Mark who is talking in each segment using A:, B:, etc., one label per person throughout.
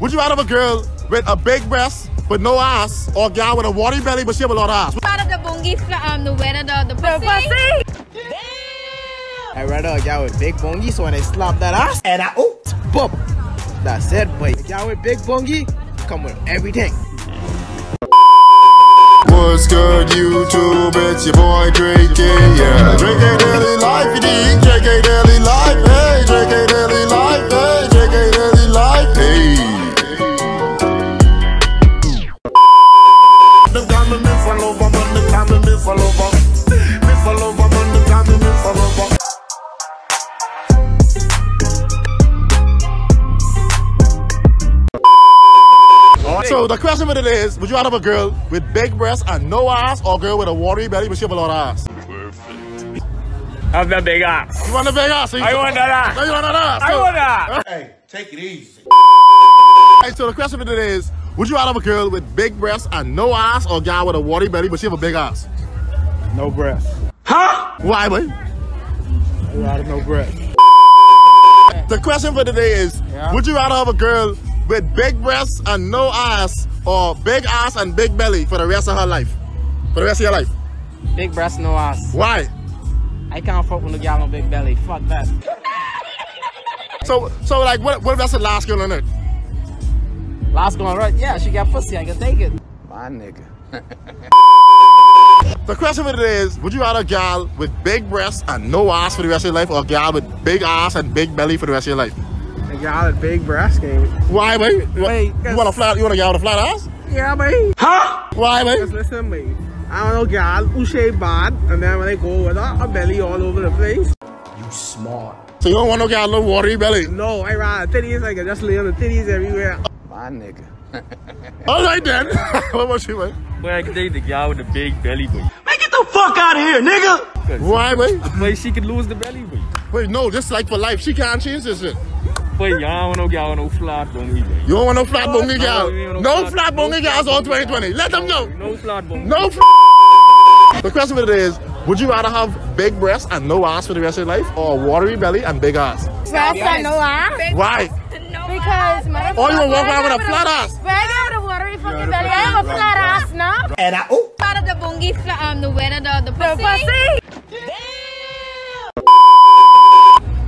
A: would you rather have a girl with a big breast but no ass, or a girl with a watery belly but she have a lot of ass?
B: Part of the bungie, um, the weather, the, the pussy.
C: I rather a guy with big bongi, so when I slap that ass, and I oh, bump. That's it, boy. A guy with big bongi, come with everything.
A: What's good, YouTube? It's your boy Drake, yeah. Drake Daily Life, you dig? Drake Daily Life, hey. Drake Daily So the question for today is, would you rather have a girl with big breasts and no ass, or a girl with a watery belly but she have a lot of ass? Perfect.
D: Have the big ass.
A: You want the big ass? So you-
D: I want that ass.
A: No, you want that ass?
D: I
A: So-
D: want that.
E: Hey, take it easy.
A: Alright, so the question for today is, would you rather have a girl with big breasts and no ass, or a guy with a watery belly but she have a big ass?
C: No breasts. Huh?
A: Why, boy?
C: I rather no breasts.
A: The question for today is,
C: Yeah.
A: would you rather have a girl with big breasts and no ass, or big ass and big belly for the rest of her life? For the rest of your life?
C: Big breast, no ass.
A: Why?
C: I can't fuck with a gal on big belly. Fuck that.
A: So, so like, what, what if that's the last girl on earth?
C: Last going right. Yeah, she got pussy. I can take it. My nigga.
A: The question for today is, would you rather a gal with big breasts and no ass for the rest of your life, or a gal with big ass and big belly for the rest of your life?
C: A gal with big breast game.
A: Why, boy?
C: Wait,
A: you want a flat? You want a gal with a flat ass?
C: Yeah, boy.
A: Why, boy?
C: Just listen, me. I don't know, gal who shave bad, and then when they go with her, her belly all over the place. You smart.
A: So you don't want no gal with no watery belly?
C: No, I rather titties. I can just lay on the titties everywhere. My nigga.
A: All right then. what about you, man?
D: Boy, I can date the girl with the big belly, boy. Make it the fuck out of here, nigga.
A: Why, boy?
D: Boy, she could lose the belly, boy.
A: Wait, no, just like for life. She can't change this shit.
D: Boy, y'all don't want no girl with no flat bongy, boy.
A: You don't want no flat bongy
D: no,
A: gal.
D: we don't
A: No
D: flat-
A: flat
D: no
A: bongy
D: flat
A: gals all 2020. Let them know.
D: No flat bongy.
A: No f- The question for today is, would you rather have big breasts and no ass for the rest of your life, or a watery belly and big ass?
B: Breast and no ass.
A: Why?
B: Because my
A: Or you gonna walk around with a flat ass?
B: Where I got a watery fucking belly? I have a flat ass now.
C: And I oh.
B: Part of the bungie, um, the weather, the, the pussy.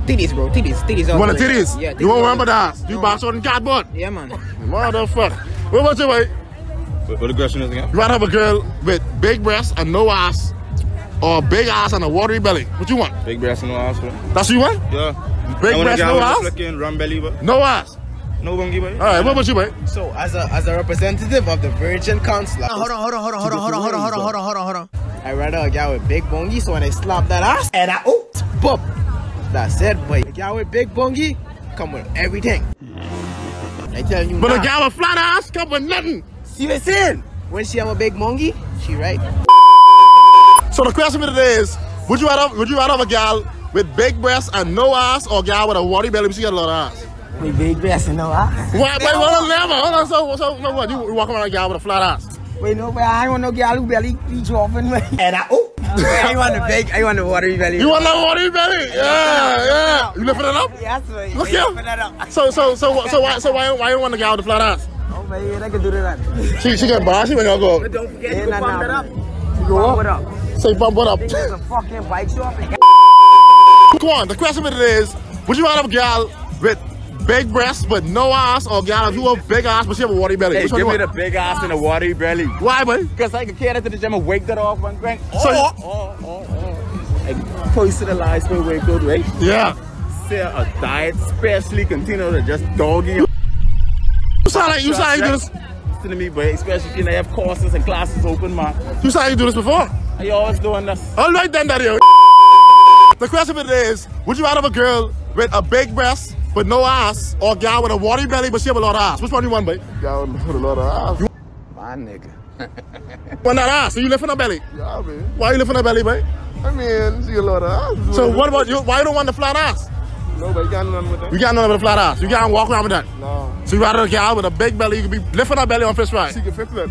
C: Titties, bro. Titties. Titties.
A: You want
C: the
A: the
C: way.
A: titties?
C: Yeah,
A: You want
C: all
A: remember
C: the
A: the ass? You box on cardboard?
C: Yeah, man.
A: Motherfucker. What about you, mate?
D: What the question is again?
A: You rather have a girl with big breasts and no ass, or big ass and a watery belly? What you want?
D: Big breast and no ass, bro.
A: That's what you want?
D: Yeah.
A: Big
D: I want a
A: breast,
D: girl
A: no ass?
D: flicking rum belly, but
A: No ass.
D: no bongy, boy.
A: All right, what about you, mate?
C: So, as a as a representative of the Virgin Council,
F: Hold on, hold on, hold on, hold on, hold on, hold on, hold on, hold on, hold on.
C: I rather a guy with big bongi, so when I slap that ass, and I oh, bump. That's it, boy. A guy with big bongi, come with everything. I tell you
A: But a
C: now.
A: gal with flat ass come with nothing.
C: See what I'm saying? When she have a big bongi, she right.
A: So the question for today is, would you rather would you rather have a gal with big breasts and no ass, or a gal with a watery belly but she got a lot of ass?
C: With big breasts, you know, ass.
A: Why? Wait, hold on, never. Hold on. So, so, so what? You, you walk around a gal with a flat ass?
C: Wait, no, but I don't want no girl who belly off and And I oh, I want the big, I want the watery belly.
A: You want that watery belly? Yeah, yeah. You lifting it up?
C: Yes, man.
A: Look here. So, so, so, so, so why, so why, why you want a gal with a flat ass?
C: Oh, man, I can do that.
A: She, she get bossy when y'all go.
C: But Don't forget yeah, to nah, pump it up. You go up. it up.
A: Say bump it up.
C: This is a fucking bike shop.
A: Come on. The question for today is, would you rather have a gal with big breasts but no ass, or a gal if you have big ass but she have a watery belly?
D: Hey,
A: Which
D: give
A: you
D: me the big ass and the watery belly.
A: Why, boy?
D: Because I can carry that to the gym and wake that off one crank.
A: So you-
D: oh, oh, oh, oh. Like, personalized for wake good, right?
A: Yeah.
D: Say a diet specially continue to just doggy.
A: You sound like you sound like you do this.
D: Listen to me, boy. Especially if you have courses and classes open, man.
A: You sound like you do this before.
D: I always doing this.
A: All right then, daddy. The question for today is, would you rather have a girl with a big breast but no ass, or a gal with a watery belly but she have a lot of ass? Which one you want, boy?
E: Got with a lot of ass.
C: My nigga.
A: Want that ass? So you lifting her belly?
E: Yeah, man.
A: Why you lifting her belly, boy?
E: I mean, she a lot of ass.
A: So what about you? Why you don't want the flat ass?
E: Nobody got none with that.
A: You got none of the flat ass. You can't walk around with that.
E: No.
A: So you rather a gal with a big belly, you can be lifting her belly on fish fry.
E: She can fix that.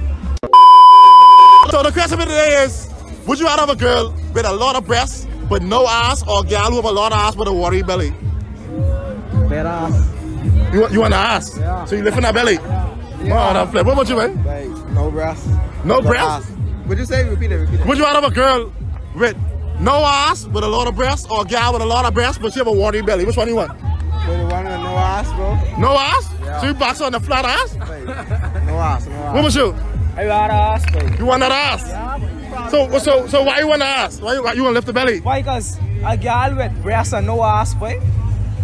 A: So the question for today is, would you rather have a girl with a lot of breasts but no ass, or a gal who have a lot of ass but a watery belly?
C: Better ass.
A: You want you want the ass?
C: Yeah.
A: So you lifting that belly? Wow, oh, that flip. What about you, man?
C: Like, no breast.
A: No
C: But
A: breast?
C: Would you say? Repeat it, repeat it.
A: Would you rather have a girl with no ass with a lot of breasts or a gal with a lot of breasts but she have a watery belly? Which one do you want?
C: With the one with no ass, bro.
A: No ass?
C: Yeah.
A: So you box on the flat ass?
C: Like, no ass, no
A: What
C: ass.
A: about you?
G: I rather ask, boy.
A: You want that ass? Yeah. So so so why you want the ass? Why you, why you want to lift the belly?
G: Why? Cause a girl with breasts and no ass, boy.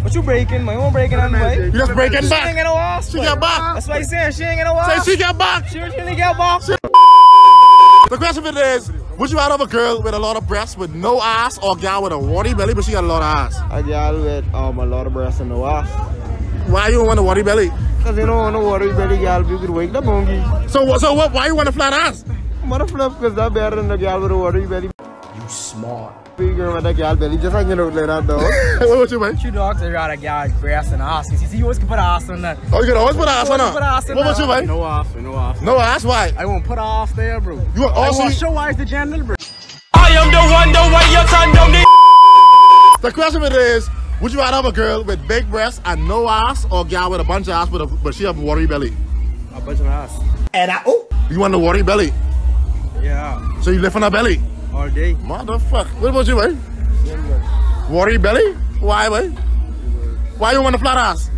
G: What you breaking, man? You won't breaking on, boy.
A: You just breaking
G: She ain't
A: back.
G: got no ass,
A: She
G: boy.
A: get back.
G: That's why I saying she ain't got no ass.
A: Say she get back.
G: She really get back.
A: The question for it is, would you rather have a girl with a lot of breasts with no ass or a gal with a watery belly but she got a lot of ass?
C: A girl with um, a lot of breasts and no ass.
A: Why you want a watery belly?
C: Cause you don't know what belly girl be could wake the monkey.
A: So? So what? Why you want a flat ass?
C: Mother flip, cause that better than the girl with a watery belly.
G: You smart.
C: Big girl with a belly, just hanging out like that, dog.
A: what about you, man?
G: You dogs are rather girl with breasts and ass. You see, you always can put ass on that.
A: Oh, you can always put ass on
G: Always put ass on
A: What about you, man?
C: no ass, no ass.
A: No ass. Why?
C: I won't put ass there, bro.
A: You want
C: I
A: also?
C: want show why the gender, bro.
D: I am the one, the way your son don't need.
A: The question for it is, would you rather have a girl with big breasts and no ass or a gal with a bunch of ass but, a, but she have a watery belly?
C: A bunch of ass.
H: And I, oh,
A: You want a watery belly?
C: Yeah,
A: So you lift on her belly?
C: All day.
A: Motherfucker. What about you, man? Watery belly? Why, man? Why you want a flat ass?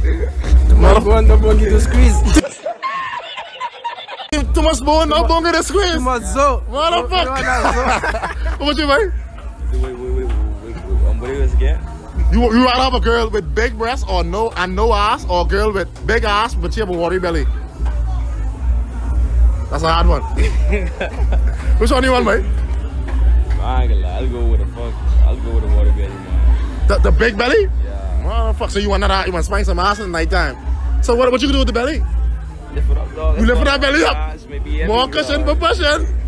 A: Motherfucker.
C: Go on the buggy to squeeze.
A: Too much bone, no bone in the squeeze.
C: Too much so.
A: Motherfucker. what about you, man?
D: Wait, wait, wait. Um, what it was again?
A: You you rather have a girl with big breasts or no and no ass, or a girl with big ass but she have a watery belly? That's a hard one. Which one do you want, mate?
D: I ain't gonna lie. I'll go with a fuck. I'll go with a water belly, man.
A: The, the big belly?
D: Yeah.
A: Motherfucker. So you want that? You want to spank some ass in the nighttime? So what? What you gonna do with the belly?
D: Lift it up, dog.
A: You lift that belly up?
D: Maybe
A: More cushion for pushing.